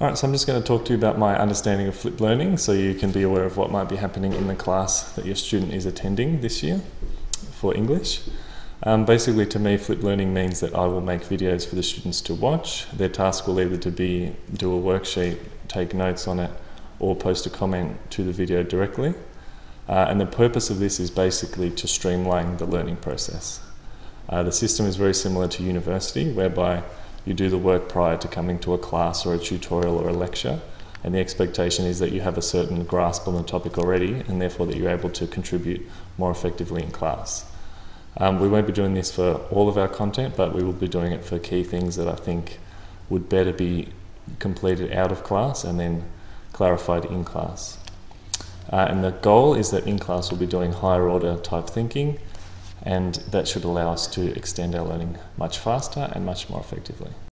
All right, so I'm just going to talk to you about my understanding of flipped learning so you can be aware of what might be happening in the class that your student is attending this year for English. Um, basically, to me, flipped learning means that I will make videos for the students to watch. Their task will either to be do a worksheet, take notes on it, or post a comment to the video directly. Uh, and the purpose of this is basically to streamline the learning process. Uh, the system is very similar to university, whereby you do the work prior to coming to a class or a tutorial or a lecture, and the expectation is that you have a certain grasp on the topic already, and therefore that you're able to contribute more effectively in class. Um, we won't be doing this for all of our content, but we will be doing it for key things that I think would better be completed out of class and then clarified in class. Uh, and the goal is that in class we'll be doing higher order type thinking, and that should allow us to extend our learning much faster and much more effectively.